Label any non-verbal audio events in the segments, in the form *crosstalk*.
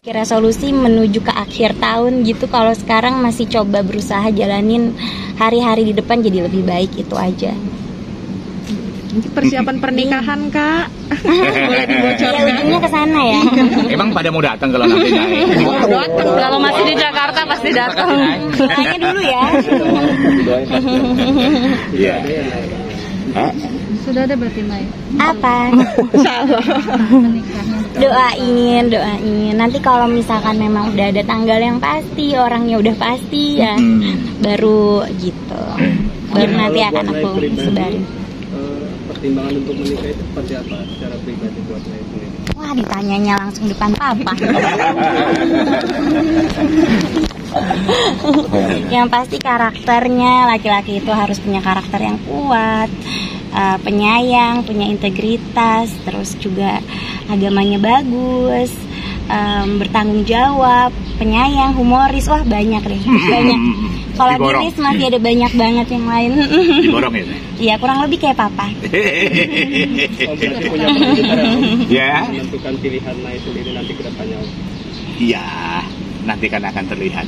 resolusi menuju ke akhir tahun gitu. Kalau sekarang masih coba berusaha jalanin hari-hari di depan jadi lebih baik itu aja. Persiapan pernikahan kak. *laughs* Boleh ya dibocorkan ujungnya ke sana ya. *laughs* Emang pada mau datang kalau nanti naik? Datang. Kalau masih di Jakarta pasti datang. doanya dulu ya. *laughs* Iya. Hah? Sudah ada berarti Mai? Apa? *laughs* Salah. Doain doain. Nanti kalau misalkan memang udah ada tanggal yang pasti orangnya udah pasti ya Hmm. baru gitu. Baru nanti akan aku sebarin. Eh, pertimbangan untuk menikah itu seperti apa secara pribadi buat saya sendiri? wah ditanyanya langsung depan papa *laughs* *laughs* yang pasti karakternya laki-laki itu harus punya karakter yang kuat eh, penyayang punya integritas terus juga agamanya bagus em, bertanggung jawab penyayang humoris wah banyak deh *laughs* banyak kalau Diborong. Giris masih ada banyak banget yang lain *laughs* Borong ya? Iya kurang lebih kayak papa Oh, Ya, menentukan pilihan Nai sendiri nanti ke depannya Om. iya. Nanti kan akan terlihat.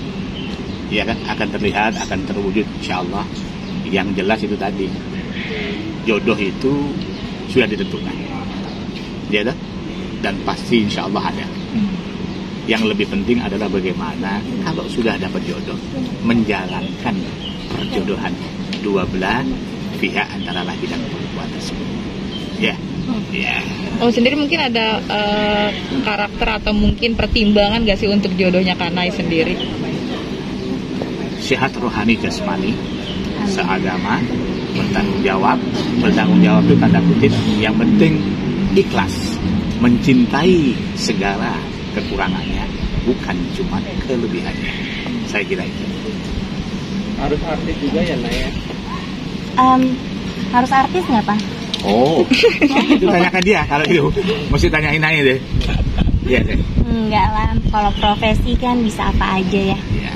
Iya kan? Akan terlihat, akan terwujud insya Allah. Yang jelas itu tadi. Jodoh itu sudah ditentukan. Ya kan? Dan pasti insya Allah ada. Yang lebih penting adalah bagaimana kalau sudah dapat jodoh menjalankan perjodohan dua belah pihak antara laki dan perempuan tersebut. Ya, ya. Om sendiri mungkin ada eh, karakter atau mungkin pertimbangan gak sih untuk jodohnya Kanai sendiri? Sehat rohani jasmani, seagama, bertanggung jawab, bertanggung jawab itu tanda kutip. Yang penting ikhlas, mencintai segala kekurangannya, bukan cuma kelebihannya. Saya kira itu. Harus artis juga ya Nai ya? Em, harus artis nggak pak Oh, itu *laughs* tanyakan dia kalau itu. Mesti tanyain aja deh. Iya deh. Enggak lah, kalau profesi kan bisa apa aja ya. Iya.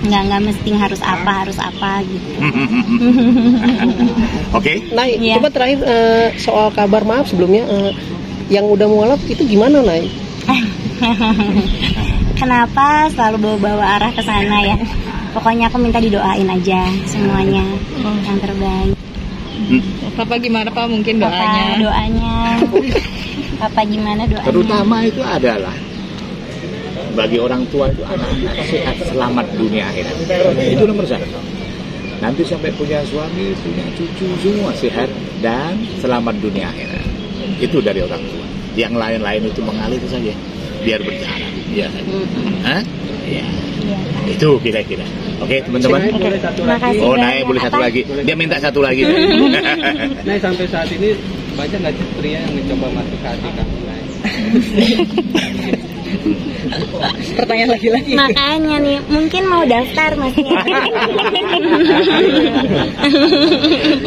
Enggak enggak mesti harus apa harus apa gitu. *laughs* Oke. Nay, Iya. coba terakhir eh, soal kabar maaf sebelumnya eh, yang udah mualaf itu gimana Nay? *laughs* Kenapa selalu bawa-bawa arah ke sana ya? Pokoknya aku minta didoain aja semuanya yang terbaik. Papa gimana Pak mungkin doanya? doanya? *laughs* Apa gimana doanya? Terutama itu adalah bagi orang tua itu anak-anak sehat selamat dunia akhirat. Itu nomor satu. Nanti sampai punya suami, punya cucu semua sehat dan selamat dunia akhirat. Itu dari orang tua. Yang lain-lain itu mengalir saja biar berjalan. Ya. Hah? Ya. Iya. Itu kira-kira. Oke, teman-teman. Nai boleh satu lagi. Makasih. Oh, naik boleh satu lagi. Dia minta satu lagi. *laughs* Nai sampai saat ini banyak nggak sih pria yang mencoba masuk ke hati kamu? Pertanyaan lagi-lagi. Makanya nih, mungkin mau daftar mas. *laughs*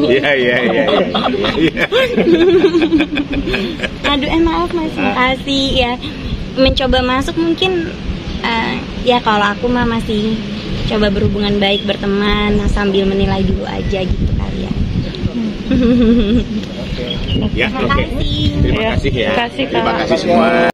Iya, iya, iya. iya. Aduh, eh maaf mas, makasih ya. Mencoba masuk mungkin eh, ya kalau aku mah masih coba berhubungan baik berteman sambil menilai dulu aja gitu kali ya. *laughs* Ya, oke. Terima kasih ya. Terima kasih, Kak. Terima kasih semua.